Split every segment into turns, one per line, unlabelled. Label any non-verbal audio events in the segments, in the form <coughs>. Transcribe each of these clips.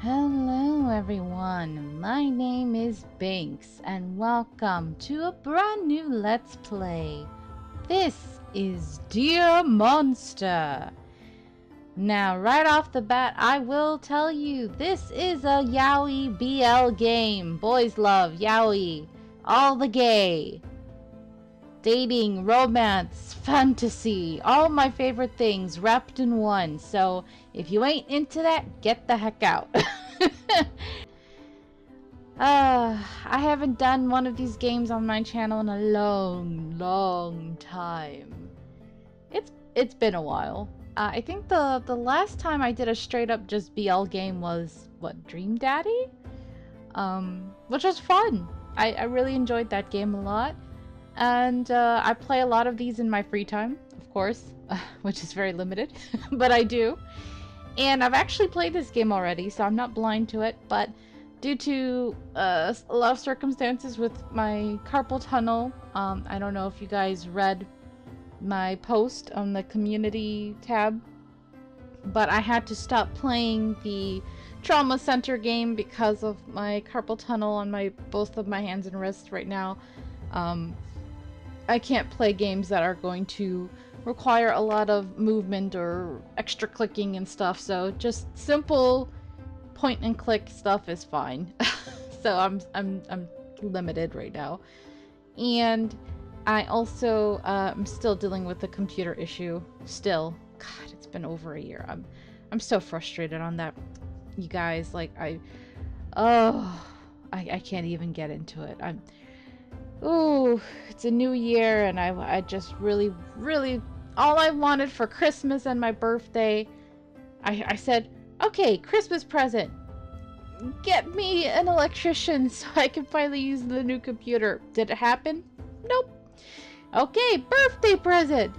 Hello everyone, my name is Binks and welcome to a brand new Let's Play. This is Dear Monster. Now right off the bat I will tell you this is a yaoi BL game. Boys love yaoi. All the gay dating, romance, fantasy, all my favorite things wrapped in one. So if you ain't into that, get the heck out. uh, <laughs> I haven't done one of these games on my channel in a long, long time. It's it's been a while. Uh, I think the the last time I did a straight up just BL game was what Dream Daddy, um, which was fun. I, I really enjoyed that game a lot. And uh, I play a lot of these in my free time, of course, <laughs> which is very limited, <laughs> but I do. And I've actually played this game already, so I'm not blind to it, but due to uh, a lot of circumstances with my carpal tunnel, um, I don't know if you guys read my post on the community tab, but I had to stop playing the trauma center game because of my carpal tunnel on my both of my hands and wrists right now. Um, I can't play games that are going to require a lot of movement or extra clicking and stuff, so just simple point and click stuff is fine. <laughs> so I'm I'm I'm limited right now. And I also uh, I'm still dealing with the computer issue. Still, God, it's been over a year. I'm I'm so frustrated on that. You guys, like I, oh, I I can't even get into it. I'm Ooh, it's a new year, and I, I just really, really, all I wanted for Christmas and my birthday, I, I said, okay, Christmas present, get me an electrician <laughs> so I can finally use the new computer. Did it happen? Nope. Okay, birthday present,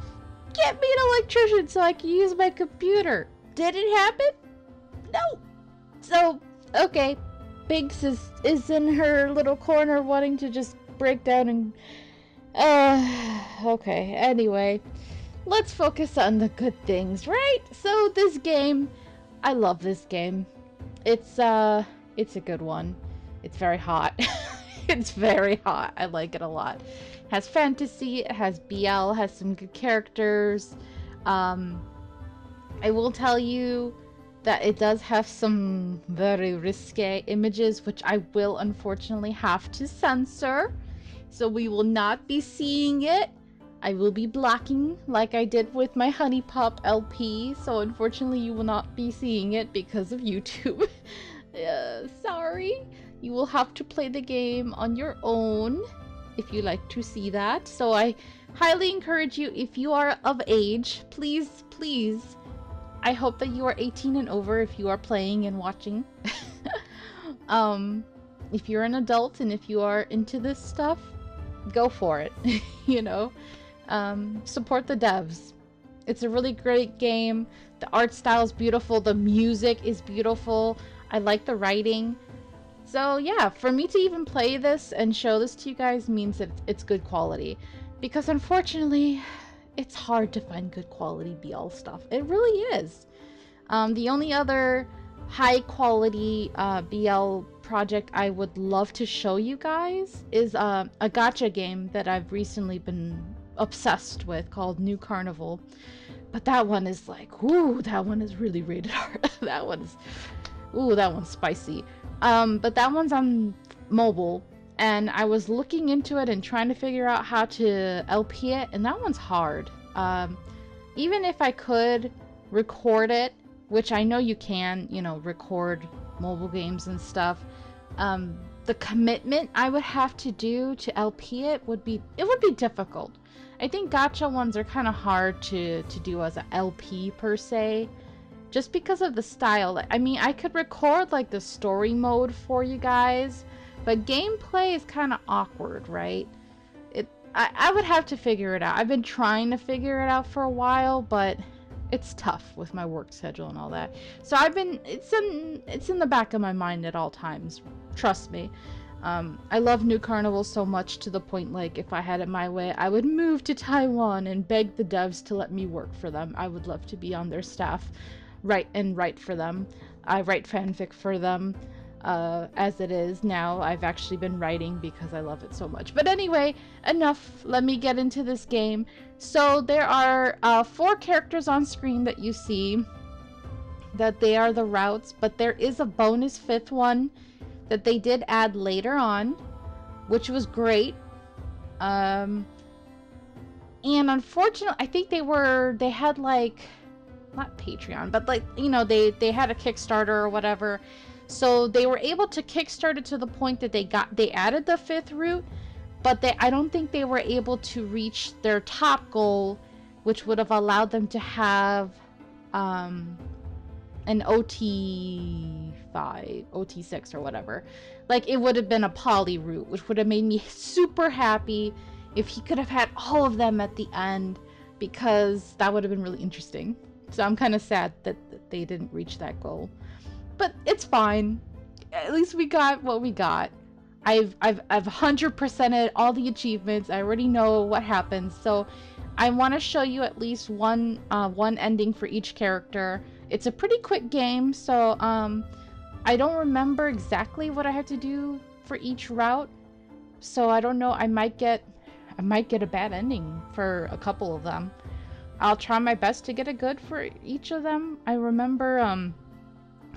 get me an electrician so I can use my computer. Did it happen? No. So, okay, Binks is, is in her little corner wanting to just break down and... Uh, okay, anyway. Let's focus on the good things, right? So this game, I love this game. It's, uh, it's a good one. It's very hot. <laughs> it's very hot. I like it a lot. It has fantasy, it has BL, has some good characters. Um, I will tell you that it does have some very risque images, which I will unfortunately have to censor. So we will not be seeing it. I will be blocking like I did with my Honey Pop LP. So unfortunately you will not be seeing it because of YouTube. <laughs> uh, sorry. You will have to play the game on your own if you like to see that. So I highly encourage you if you are of age, please, please. I hope that you are 18 and over if you are playing and watching. <laughs> um, if you're an adult and if you are into this stuff, go for it. <laughs> you know, um, support the devs. It's a really great game. The art style is beautiful. The music is beautiful. I like the writing. So yeah, for me to even play this and show this to you guys means that it's good quality. Because unfortunately, it's hard to find good quality BL stuff. It really is. Um, the only other high quality uh, BL project I would love to show you guys is uh, a gacha game that I've recently been obsessed with called Nu: Carnival. But that one is like, ooh, that one is really rated <laughs> R. that one's, ooh, that one's spicy. Um, but that one's on mobile, and I was looking into it and trying to figure out how to LP it, and that one's hard. Um, even if I could record it, which I know you can, you know, record mobile games and stuff, um, the commitment I would have to do to LP it would be it would be difficult. I think gacha ones are kind of hard to to do as a LP per se, just because of the style. I mean, I could record like the story mode for you guys, but gameplay is kind of awkward, right? It I, I would have to figure it out. I've been trying to figure it out for a while, but it's tough with my work schedule and all that. So I've been it's in it's in the back of my mind at all times. Trust me. Um, I love Nu: Carnival so much to the point like if I had it my way, I would move to Taiwan and beg the devs to let me work for them. I would love to be on their staff, write and write for them. I write fanfic for them uh, as it is now. I've actually been writing because I love it so much. But anyway, enough. Let me get into this game. So there are uh, four characters on screen that you see. That they are the routes, but there is a bonus fifth one that they did add later on, which was great. Um, and unfortunately, I think they were they had like not Patreon, but like you know they they had a Kickstarter or whatever. So they were able to kickstart it to the point that they got they added the fifth route, but they I don't think they were able to reach their top goal, which would have allowed them to have um an OT five, OT six or whatever. Like it would have been a poly route, which would have made me super happy if he could have had all of them at the end because that would have been really interesting. So I'm kind of sad that, that they didn't reach that goal. But it's fine. At least we got what we got. I've I've I've 100%ed all the achievements. I already know what happens. So I want to show you at least one uh, one ending for each character. It's a pretty quick game, so um, I don't remember exactly what I have to do for each route. So I don't know. I might get I might get a bad ending for a couple of them. I'll try my best to get a good for each of them. I remember um,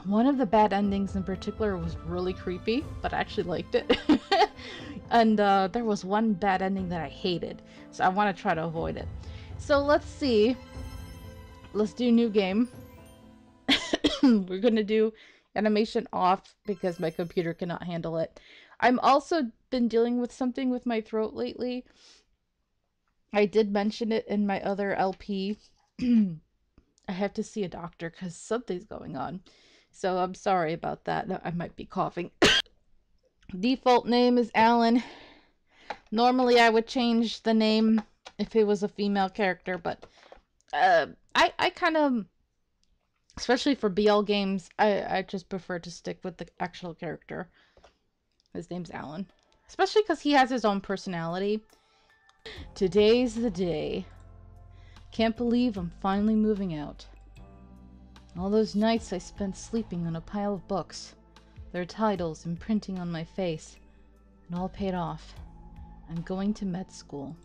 one of the bad endings in particular was really creepy, but I actually liked it. <laughs> and uh, there was one bad ending that I hated, so I want to try to avoid it. So let's see. Let's do new game. <laughs> We're gonna do animation off because my computer cannot handle it. I'm also been dealing with something with my throat lately. I did mention it in my other LP. <clears throat> I have to see a doctor because something's going on. So I'm sorry about that. I might be coughing. <coughs> Default name is Allen. Normally I would change the name if it was a female character, but uh, I, I kind of, especially for BL games, I, I just prefer to stick with the actual character. His name's Allen. Especially because he has his own personality. Today's the day. Can't believe I'm finally moving out. All those nights I spent sleeping on a pile of books, their titles imprinting on my face, and all paid off. I'm going to med school.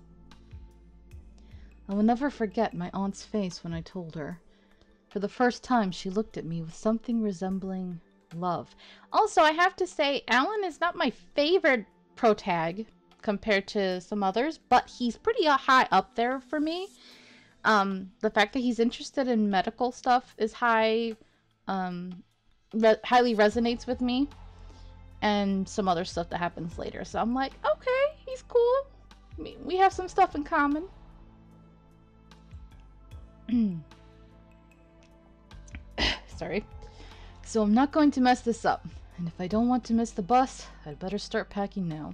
I will never forget my aunt's face when I told her. For the first time, she looked at me with something resembling love. Also, I have to say, Allen is not my favorite protag compared to some others, but he's pretty high up there for me. Um, the fact that he's interested in medical stuff is high, um, re highly resonates with me, and some other stuff that happens later. So I'm like, okay, he's cool. We have some stuff in common. <clears throat> Sorry. So I'm not going to mess this up. And if I don't want to miss the bus, I'd better start packing now.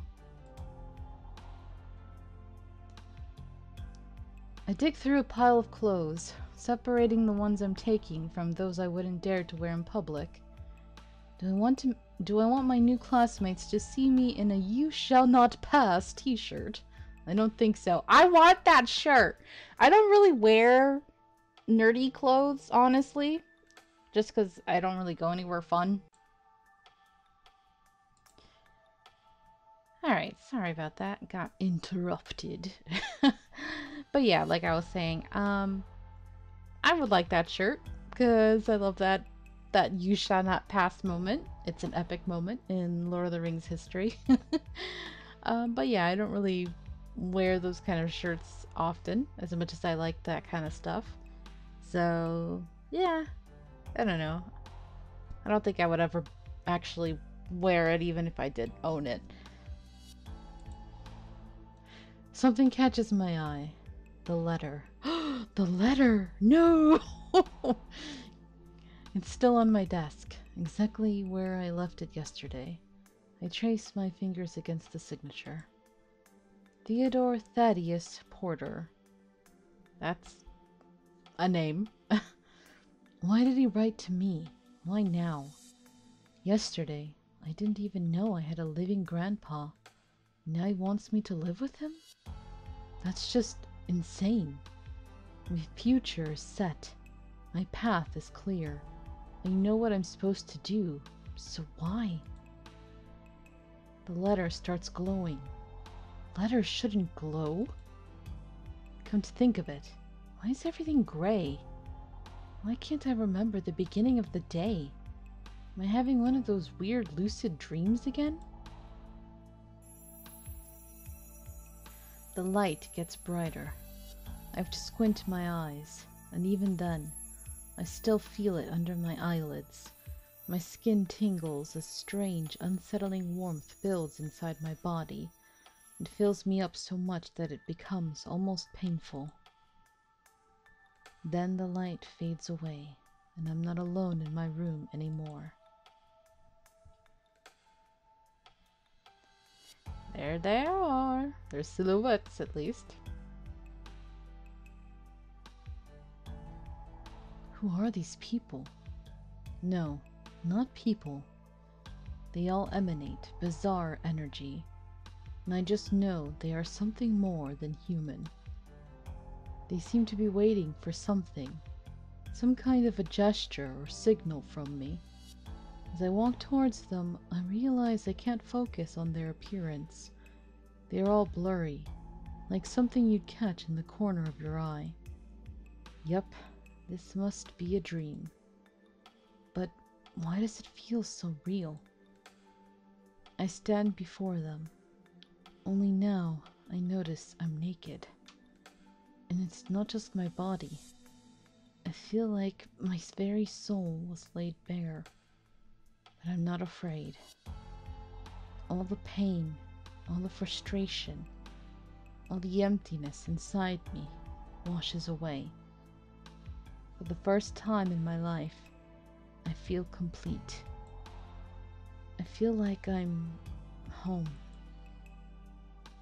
I dig through a pile of clothes, separating the ones I'm taking from those I wouldn't dare to wear in public. Do I want to do I want my new classmates to see me in a you shall not pass t-shirt? I don't think so. I want that shirt. I don't really wear nerdy clothes, honestly. Just because I don't really go anywhere fun. Alright, sorry about that. Got interrupted. <laughs> but yeah, like I was saying, um, I would like that shirt because I love that that you shall not pass moment. It's an epic moment in Lord of the Rings history. <laughs> um, but yeah, I don't really wear those kind of shirts often as much as I like that kind of stuff. So yeah, I don't know. I don't think I would ever actually wear it even if I did own it. Something catches my eye. The letter. <gasps> the letter! No! <laughs> it's still on my desk, exactly where I left it yesterday. I trace my fingers against the signature. Theodore Thaddeus Porter. That's a name. Why did he write to me? Why now? Yesterday, I didn't even know I had a living grandpa. Now he wants me to live with him? That's just insane. My future is set. My path is clear. I know what I'm supposed to do, so why? The letter starts glowing. Letters shouldn't glow. Come to think of it, why is everything gray? Why can't I remember the beginning of the day? Am I having one of those weird lucid dreams again? The light gets brighter. I have to squint my eyes, and even then, I still feel it under my eyelids. My skin tingles, a strange, unsettling warmth builds inside my body. It fills me up so much that it becomes almost painful. Then the light fades away, and I'm not alone in my room anymore. There they are. They're silhouettes, at least. Who are these people? No, not people. They all emanate bizarre energy, and I just know they are something more than human. They seem to be waiting for something, some kind of a gesture or signal from me. As I walk towards them, I realize I can't focus on their appearance. They are all blurry, like something you'd catch in the corner of your eye. Yep, this must be a dream. But why does it feel so real? I stand before them. Only now I notice I'm naked. And it's not just my body. I feel like my very soul was laid bare. But I'm not afraid. All the pain, all the frustration, all the emptiness inside me washes away. For the first time in my life, I feel complete. I feel like I'm home.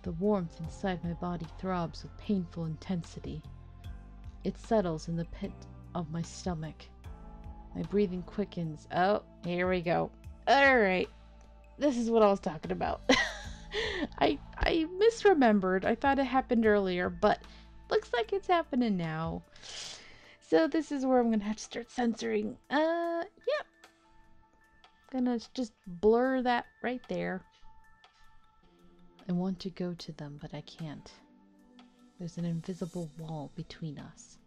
The warmth inside my body throbs with painful intensity. It settles in the pit of my stomach. My breathing quickens. Oh, here we go. Alright. This is what I was talking about. <laughs> I I misremembered. I thought it happened earlier, but looks like it's happening now. So this is where I'm gonna have to start censoring. Uh, yep. Gonna just blur that right there. I want to go to them, but I can't. There's an invisible wall between us.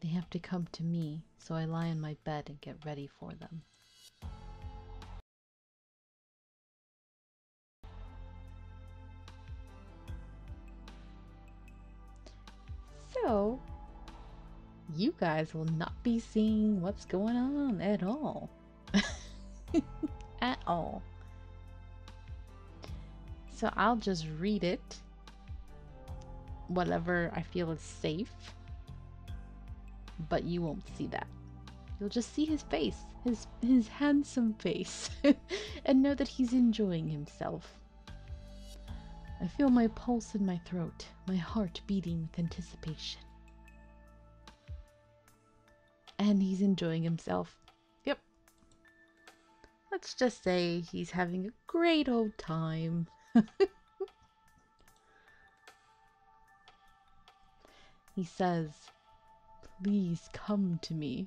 They have to come to me, so I lie in my bed and get ready for them. So, you guys will not be seeing what's going on at all. <laughs> at all. So I'll just read it. Whatever I feel is safe. But you won't see that. You'll just see his face, his his handsome face, <laughs> and know that he's enjoying himself. I feel my pulse in my throat, my heart beating with anticipation. And he's enjoying himself. Yep. Let's just say he's having a great old time. <laughs> he says, Please come to me.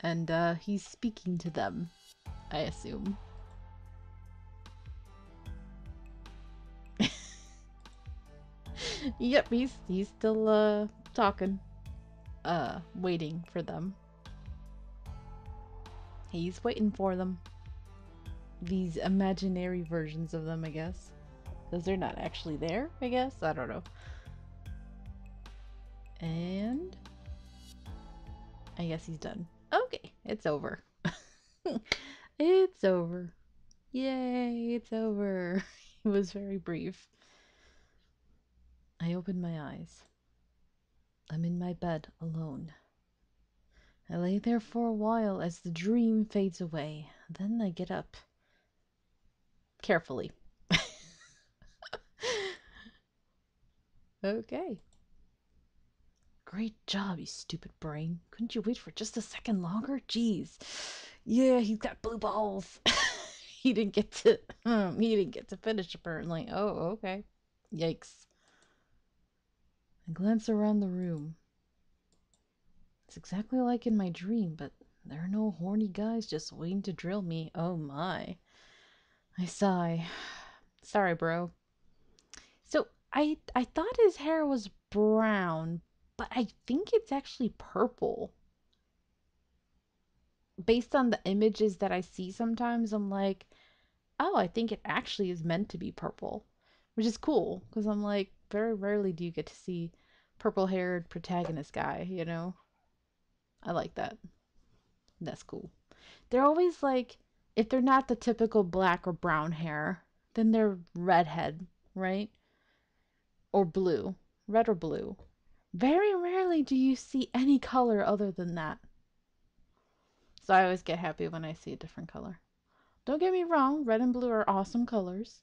And uh, he's speaking to them, I assume. <laughs> yep, he's he's still uh talking. Uh waiting for them. He's waiting for them these imaginary versions of them, I guess. Because they're not actually there, I guess. I don't know. And I guess he's done. Okay, it's over. <laughs> it's over. Yay, it's over. <laughs> it was very brief. I open my eyes. I'm in my bed alone. I lay there for a while as the dream fades away. Then I get up carefully. <laughs> okay. Great job, you stupid brain. Couldn't you wait for just a second longer? Jeez. Yeah, he's got blue balls. <laughs> he didn't get to um, he didn't get to finish apparently. Oh, okay. Yikes. I glance around the room. It's exactly like in my dream, but There are no horny guys just waiting to drill me. Oh my. I sigh. <sighs> Sorry, bro. So I I thought his hair was brown, but I think it's actually purple. Based on the images that I see sometimes, I'm like, oh, I think it actually is meant to be purple, which is cool because I'm like, very rarely do you get to see purple haired protagonist guy, you know? I like that. That's cool. They're always like, if they're not the typical black or brown hair, then they're redhead, right? Or blue, red or blue. Very rarely do you see any color other than that. So I always get happy when I see a different color. Don't get me wrong, red and blue are awesome colors.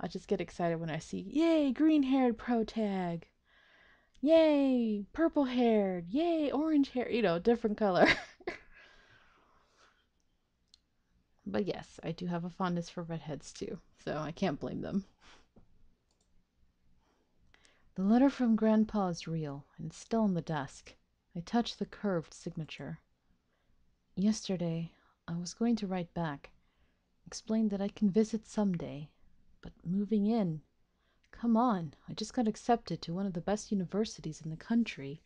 I just get excited when I see, yay, green haired pro tag. Yay, purple haired. Yay, orange hair. You know, different color. <laughs> but yes, I do have a fondness for redheads too, so I can't blame them. The letter from Grandpa is real, and it's still in the desk. I touch the curved signature. Yesterday, I was going to write back, explain that I can visit someday, but moving in. Come on, I just got accepted to one of the best universities in the country.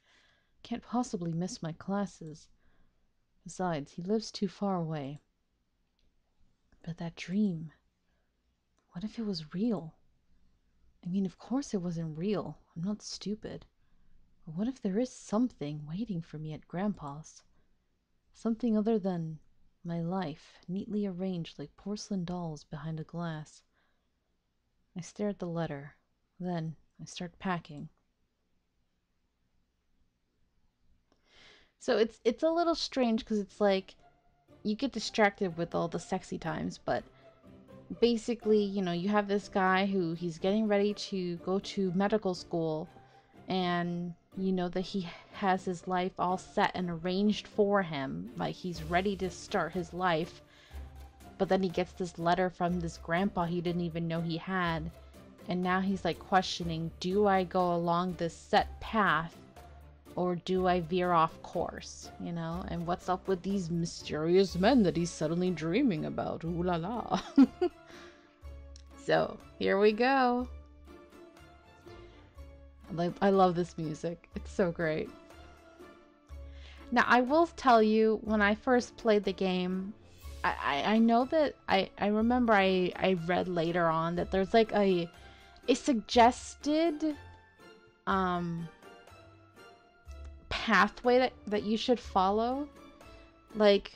Can't possibly miss my classes. Besides, he lives too far away. But that dream. What if it was real? I mean, of course it wasn't real. I'm not stupid. But what if there is something waiting for me at Grandpa's? Something other than my life, neatly arranged like porcelain dolls behind a glass. I stare at the letter. Then I start packing. So it's it's a little strange because it's like you get distracted with all the sexy times, but basically, you know, you have this guy who he's getting ready to go to medical school and you know that he has his life all set and arranged for him, like he's ready to start his life. But then he gets this letter from this grandpa he didn't even know he had. And now he's like questioning do I go along this set path or do I veer off course? You know, and what's up with these mysterious men that he's suddenly dreaming about? Ooh la la. <laughs> so here we go. I love this music. It's so great. Now, I will tell you, when I first played the game, I, I, I know that I, I remember I, I read later on that there's like a a suggested um pathway that, that you should follow. Like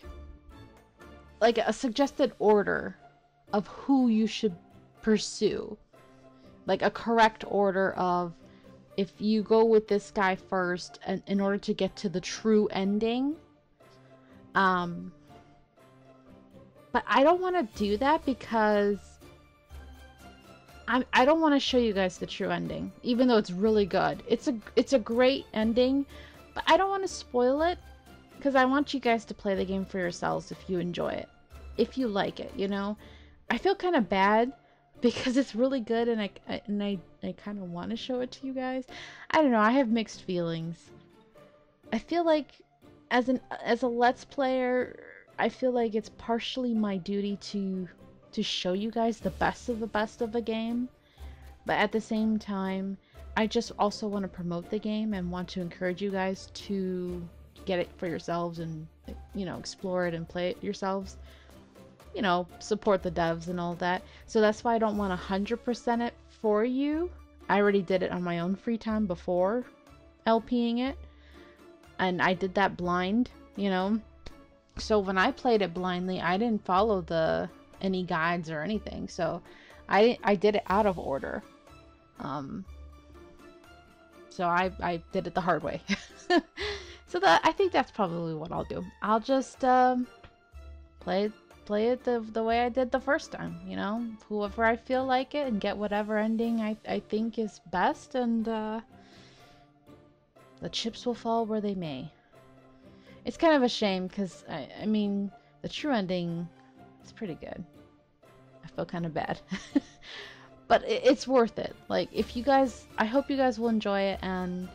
like a suggested order of who you should pursue. Like a correct order of if you go with this guy first and in order to get to the true ending um but i don't want to do that because I'm, i don't want to show you guys the true ending even though it's really good it's a it's a great ending but i don't want to spoil it because i want you guys to play the game for yourselves if you enjoy it if you like it you know i feel kind of bad <laughs> because it's really good and I and I, I kind of want to show it to you guys. I don't know, I have mixed feelings. I feel like as an as a let's player, I feel like it's partially my duty to to show you guys the best of the best of the game. But at the same time, I just also want to promote the game and want to encourage you guys to get it for yourselves and you know, explore it and play it yourselves you know, support the devs and all that. So that's why I don't want to 100% it for you. I already did it on my own free time before LPing it. And I did that blind, you know. So when I played it blindly, I didn't follow the any guides or anything. So I I did it out of order. Um so I I did it the hard way. <laughs> so that I think that's probably what I'll do. I'll just um play play it the, the way I did the first time, you know? Whoever I feel like it and get whatever ending I, I think is best and uh, the chips will fall where they may. It's kind of a shame because, I, I mean, the true ending is pretty good. I feel kind of bad. <laughs> but it's worth it. Like, if you guys, I hope you guys will enjoy it and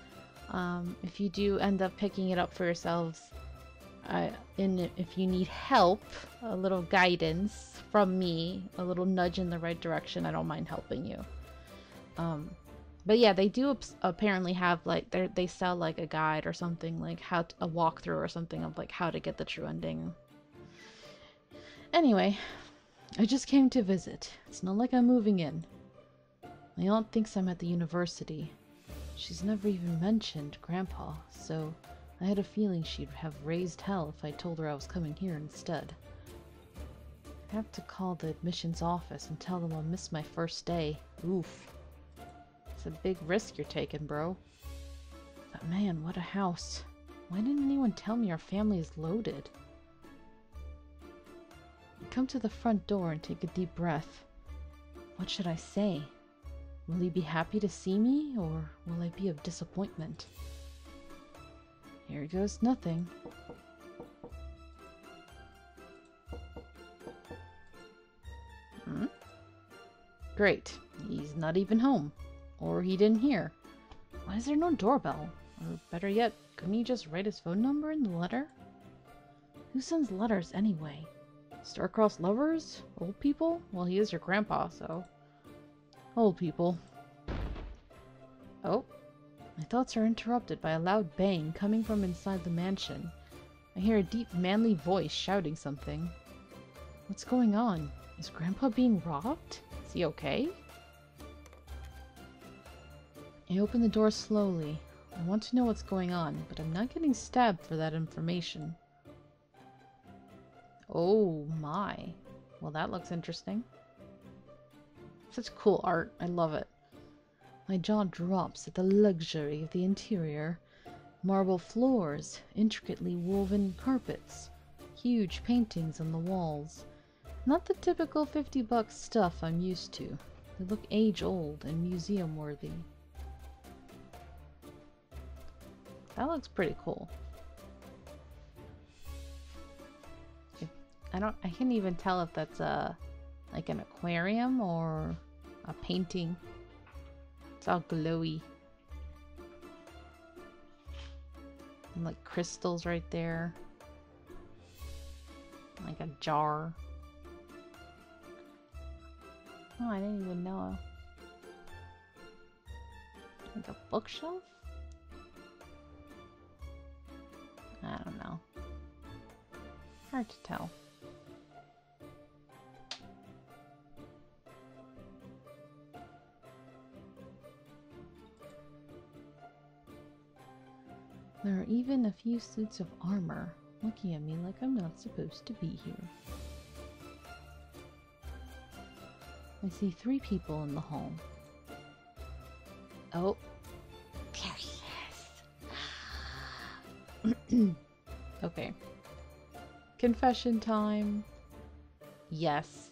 um, if you do end up picking it up for yourselves, I, and if you need help, a little guidance from me, a little nudge in the right direction, I don't mind helping you. Um, but yeah, they do apparently have like they they sell like a guide or something like how to, a walkthrough or something of like how to get the true ending. Anyway, I just came to visit. It's not like I'm moving in. My aunt thinks I'm at the university. She's never even mentioned Grandpa, so I had a feeling she'd have raised hell if I told her I was coming here instead. I have to call the admissions office and tell them I'll miss my first day. Oof. It's a big risk you're taking, bro. But man, what a house. Why didn't anyone tell me our family is loaded? Come to the front door and take a deep breath. What should I say? Will he be happy to see me, or will I be of disappointment? Here goes nothing. Hmm? Great. He's not even home. Or he didn't hear. Why is there no doorbell? Or better yet, couldn't he just write his phone number in the letter? Who sends letters anyway? Star-crossed lovers? Old people? Well, he is your grandpa, so... Old people. Oh, my thoughts are interrupted by a loud bang coming from inside the mansion. I hear a deep, manly voice shouting something. What's going on? Is Grandpa being robbed? Is he okay? I open the door slowly. I want to know what's going on, but I'm not getting stabbed for that information. Oh my. Well, that looks interesting. Such cool art. I love it. My jaw drops at the luxury of the interior. Marble floors, intricately woven carpets, huge paintings on the walls. Not the typical 50 bucks stuff I'm used to. They look age-old and museum-worthy. That looks pretty cool. I don't I can't even tell if that's a like an aquarium or a painting. It's all glowy. And like crystals right there. Like a jar. Oh, I didn't even know. Like a bookshelf? I don't know. Hard to tell. There are even a few suits of armor looking at me like I'm not supposed to be here. I see three people in the hall. Oh. There he is. <clears throat> okay. Confession time. Yes.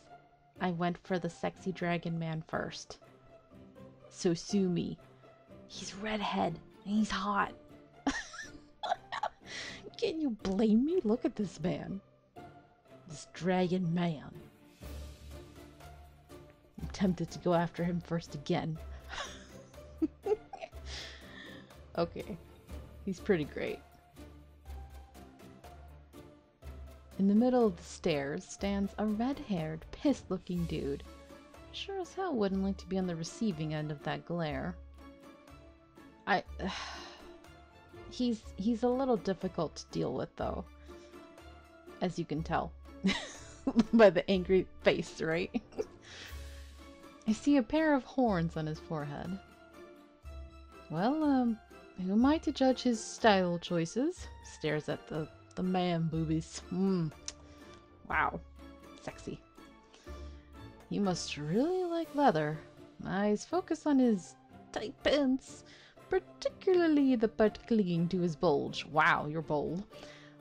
I went for the sexy dragon man first. So sue me. He's redhead and he's hot. Can you blame me? Look at this man. This dragon man. I'm tempted to go after him first again. <laughs> okay. He's pretty great. In the middle of the stairs stands a red-haired, pissed-looking dude. Sure as hell wouldn't like to be on the receiving end of that glare. I... <sighs> he's he's a little difficult to deal with though. As you can tell. <laughs> by the angry face, right? <laughs> I see a pair of horns on his forehead. Well, um, who am I to judge his style choices? Stares at the, the man boobies. Mmm. Wow. Sexy. He must really like leather. Eyes focus on his tight pants particularly the butt clinging to his bulge. Wow, you're bold.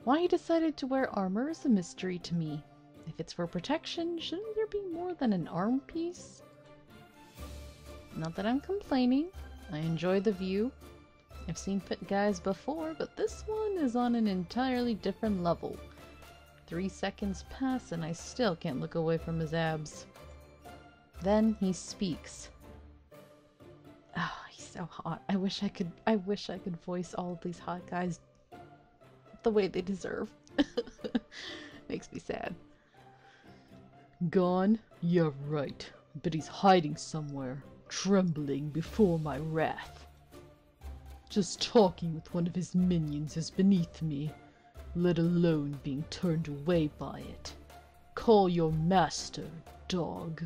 Why he decided to wear armor is a mystery to me. If it's for protection, shouldn't there be more than an arm piece? Not that I'm complaining. I enjoy the view. I've seen fit guys before, but this one is on an entirely different level. Three seconds pass and I still can't look away from his abs. Then he speaks. Oh, so hot. I wish I could I wish I could voice all of these hot guys the way they deserve. <laughs> Makes me sad.
Gone? You're right. But he's hiding somewhere, trembling before my wrath. Just talking with one of his minions is beneath me, let alone being turned away by it. Call your master, dog.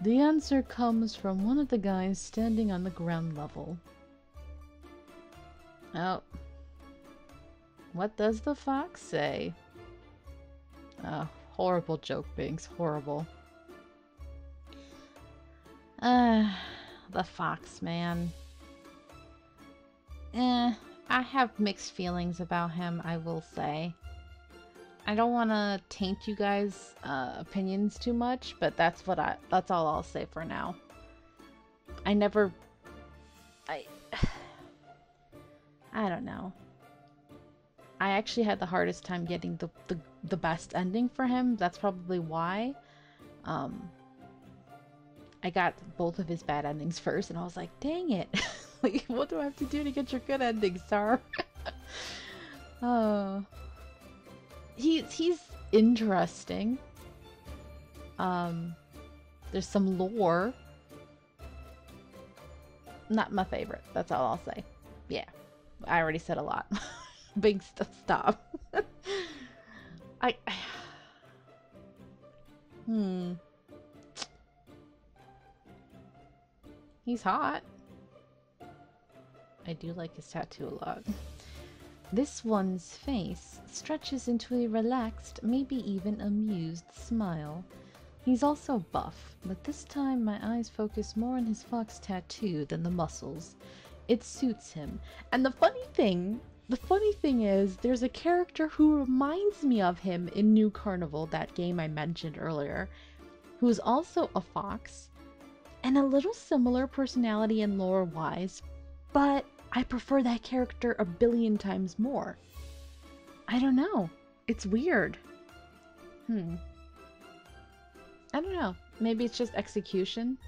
The answer comes from one of the guys standing on the ground level. Oh. What does the fox say? Oh, horrible joke, Binks. Horrible. Ah, uh, the fox man. Eh, I have mixed feelings about him, I will say. I don't want to taint you guys' uh, opinions too much, but that's what I that's all I'll say for now. I never I <sighs> I don't know. I actually had the hardest time getting the the, the best ending for him. That's probably why. Um I got both of his bad endings first and I was like, "Dang it." <laughs> like what do I have to do to get your good ending, sir? <laughs> oh he's he's interesting. Um, there's some lore. Not my favorite. That's all I'll say. Yeah, I already said a lot. <laughs> Big st stop. <laughs> I, I. Hmm. He's hot. I do like his tattoo a lot. This one's face stretches into a relaxed, maybe even amused smile. He's also buff, but this time my eyes focus more on his fox tattoo than the muscles. It suits him. And the funny thing, the funny thing is, there's a character who reminds me of him in Nu: Carnival, that game I mentioned earlier, who's also a fox, and a little similar personality and lore wise, but I prefer that character a billion times more. I don't know. It's weird. Hmm. I don't know. Maybe it's just execution.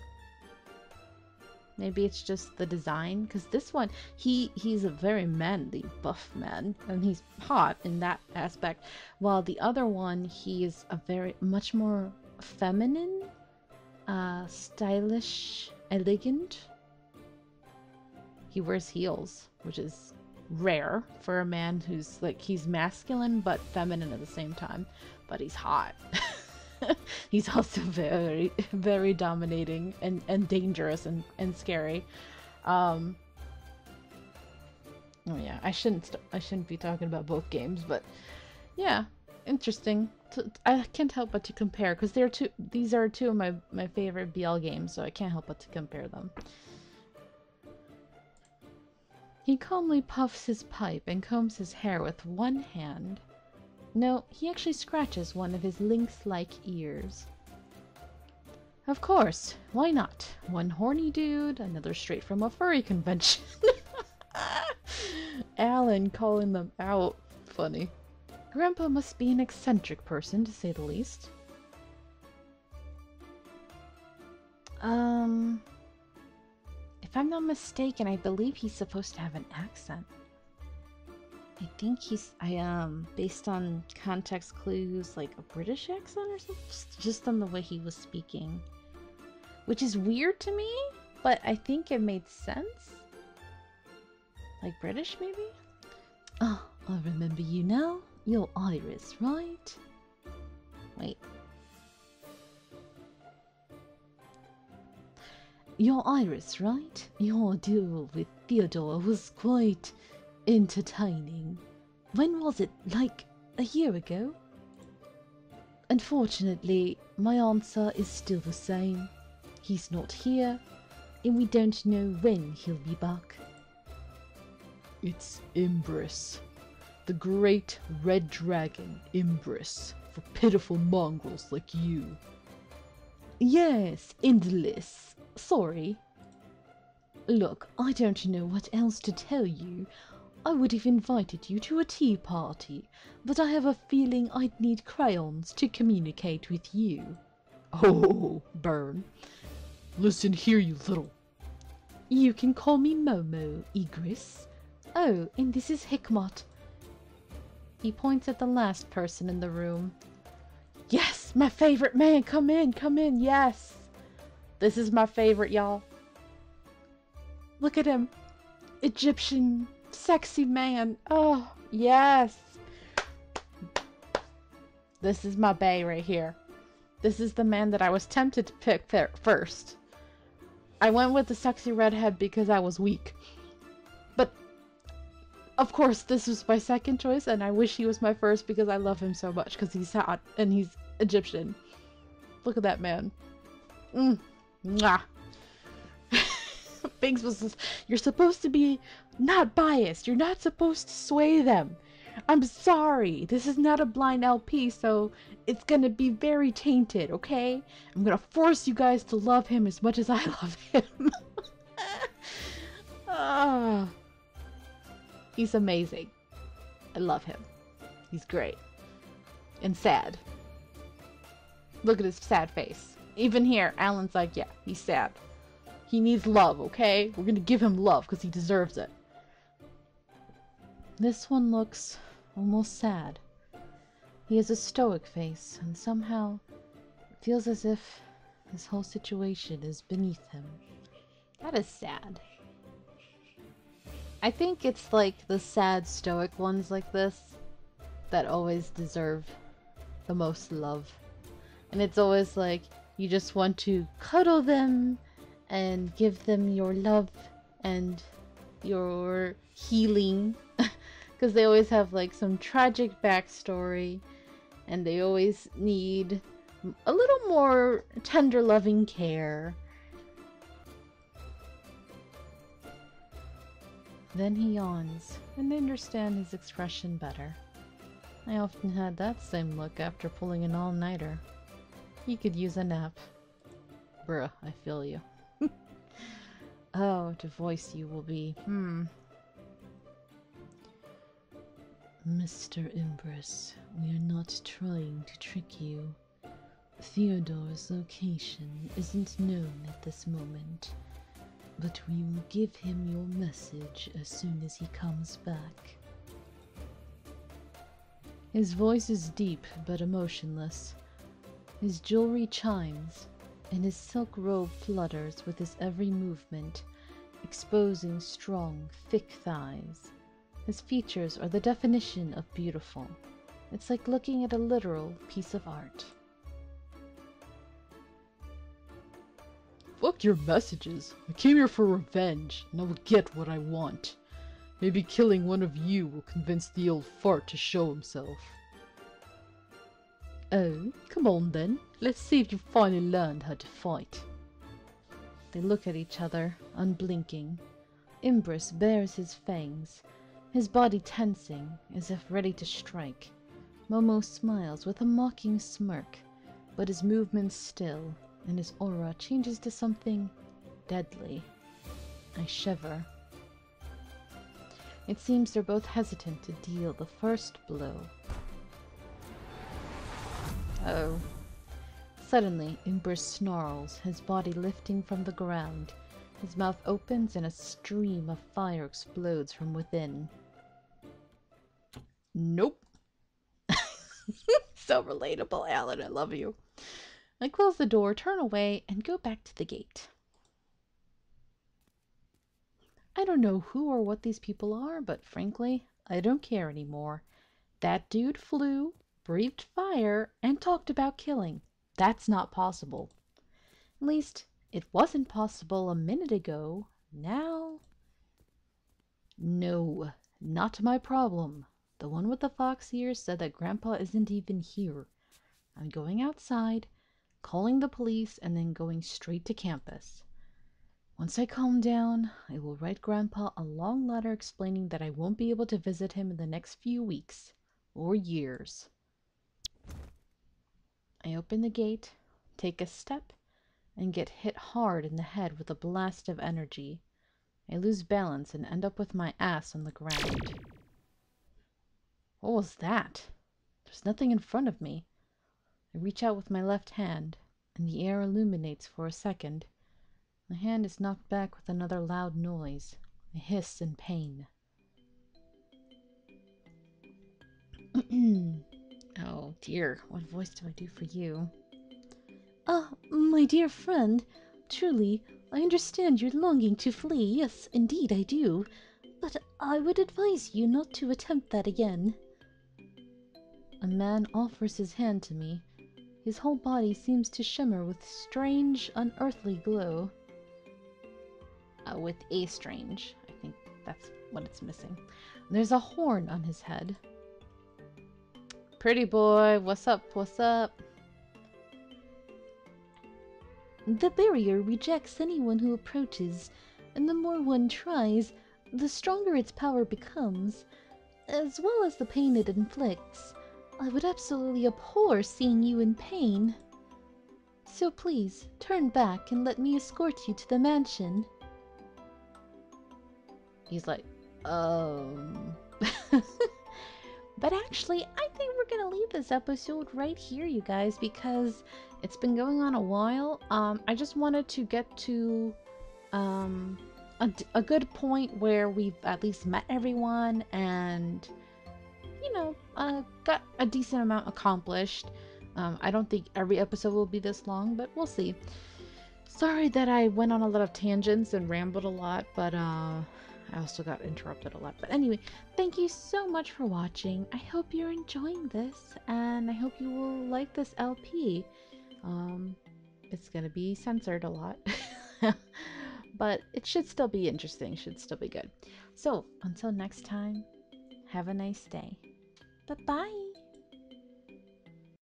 Maybe it's just the design. Because this one, he he's a very manly, buff man. And he's hot in that aspect. While the other one, he is a very, much more feminine, uh, stylish, elegant he wears heels, which is rare for a man who's like he's masculine but feminine at the same time, but he's hot. <laughs> he's also very very dominating and and dangerous and and scary. Um Oh yeah, I shouldn't I shouldn't be talking about both games, but yeah, interesting. I can't help but to compare because they're two. These are two of my my favorite BL games, so I can't help but to compare them. He calmly puffs his pipe and combs his hair with one hand. No, he actually scratches one of his lynx-like ears. Of course, why not? One horny dude, another straight from a furry convention. <laughs> Allen calling them out. Funny. Grandpa must be an eccentric person, to say the least. Um, if I'm not mistaken, I believe he's supposed to have an accent. I think he's, I um, based on context clues, like a British accent or something, just, on the way he was speaking. Which is weird to me, but I think it made sense. Like British, maybe? Oh, I remember you now. You're Iris, right? Wait, You're Iris, right? Your duel with Theodore was quite entertaining. When was it? Like a year ago? Unfortunately, my answer is still the same. He's not here, and we don't know when he'll be back.
It's Ignis, the great red dragon Ignis, for pitiful mongrels like you.
Yes, endless. Sorry. Look, I don't know what else to tell you. I would have invited you to a tea party, but I have a feeling I'd need crayons to communicate with you.
Oh, burn. Listen here, you little...
You can call me Momo, Igris. Oh, and this is Hikmat. He points at the last person in the room. Yes, my favorite man. Come in, come in. Yes. This is my favorite, y'all. Look at him. Egyptian sexy man. Oh, yes. This is my bay right here. This is the man that I was tempted to pick first. I went with the sexy redhead because I was weak. But, of course, this was my second choice, and I wish he was my first because I love him so much because he's hot and he's Egyptian. Look at that man. Mm. Mwah. <laughs> Binks was. You're supposed to be not biased. You're not supposed to sway them. I'm sorry. This is not a blind LP, so it's gonna be very tainted, okay? I'm gonna force you guys to love him as much as I <laughs> love him. oh. <laughs> He's amazing. I love him. He's great. And sad. Look at his sad face. Even here, Allen's like, yeah, he's sad. He needs love, okay? We're gonna give him love because he deserves it. This one looks almost sad. He has a stoic face, and somehow feels as if this whole situation is beneath him. That is sad. I think it's like the sad stoic ones like this that always deserve the most love. And it's always like you just want to cuddle them and give them your love and your healing. <laughs> Because they always have like some tragic backstory and they always need a little more tender loving care. Then he yawns, and I understand his expression better. I often had that same look after pulling an all-nighter. He could use a nap. Bruh, I feel you. <laughs> oh, to voice you will be, hmm.
Mr. Imbris, we are not trying to trick you. Theodore's location isn't known at this moment, but we will give him your message as soon as he comes back. His voice is deep but emotionless. His jewelry chimes, and his silk robe flutters with his every movement, exposing strong, thick thighs. His features are the definition of beautiful. It's like looking at a literal piece of art.
Fuck your messages. I came here for revenge, and I will get what I want. Maybe killing one of you will convince the old fart to show himself.
Oh, come on then. Let's see if you finally learned how to fight. They look at each other, unblinking. Imbris bares his fangs, his body tensing, as if ready to strike. Momo smiles with a mocking smirk, but his movements still, and his aura changes to something deadly. I shiver. It seems they're both hesitant to deal the first blow. Oh. Suddenly, Imbris snarls, his body lifting from the ground. His mouth opens and a stream of fire explodes from within.
Nope. <laughs> so relatable, Allen. I love you. I close the door, turn away, and go back to the gate. I don't know who or what these people are, but frankly, I don't care anymore. That dude flew, breathed fire, and talked about killing. That's not possible. At least, it wasn't possible a minute ago. Now... No, not my problem. The one with the fox ears said that Grandpa isn't even here. I'm going outside, calling the police, and then going straight to campus. Once I calm down, I will write Grandpa a long letter explaining that I won't be able to visit him in the next few weeks or years. I open the gate, take a step, and get hit hard in the head with a blast of energy. I lose balance and end up with my ass on the ground. What was that? There's nothing in front of me. I reach out with my left hand, and the air illuminates for a second. My hand is knocked back with another loud noise. I hiss in pain. <clears throat> <clears throat> oh dear, what voice do I do for you?
Ah, my dear friend, truly, I understand your longing to flee. Yes, indeed, I do. But I would advise you not to attempt that again.
A man offers his hand to me. His whole body seems to shimmer with strange, unearthly glow. Uh, with a strange. I think that's what it's missing. There's a horn on his head. Pretty boy, what's up? What's up?
The barrier rejects anyone who approaches, and the more one tries, the stronger its power becomes, as well as the pain it inflicts. I would absolutely abhor seeing you in pain. So please, turn back and let me escort you to the mansion.
He's like, um. <laughs> but actually, I think we're gonna leave this episode right here, you guys, because it's been going on a while. Um, I just wanted to get to um, a, a good point where we've at least met everyone and, you know, uh, got a decent amount accomplished. Um, I don't think every episode will be this long, but we'll see. Sorry that I went on a lot of tangents and rambled a lot, but uh, I also got interrupted a lot. But anyway, thank you so much for watching. I hope you're enjoying this, and I hope you will like this LP. Um, it's gonna be censored a lot, <laughs> but it should still be interesting. Should still be good. So until next time, have a nice day. Bye bye.